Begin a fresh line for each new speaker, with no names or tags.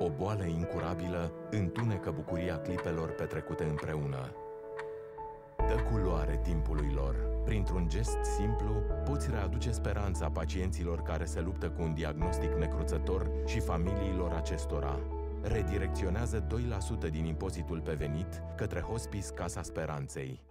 O boală incurabilă întunecă bucuria clipelor petrecute împreună. Dă culoare timpului lor. Printr-un gest simplu, poți readuce speranța pacienților care se luptă cu un diagnostic necruțător și familiilor acestora. Redirecționează 2% din impozitul pe venit către Hospice Casa Speranței.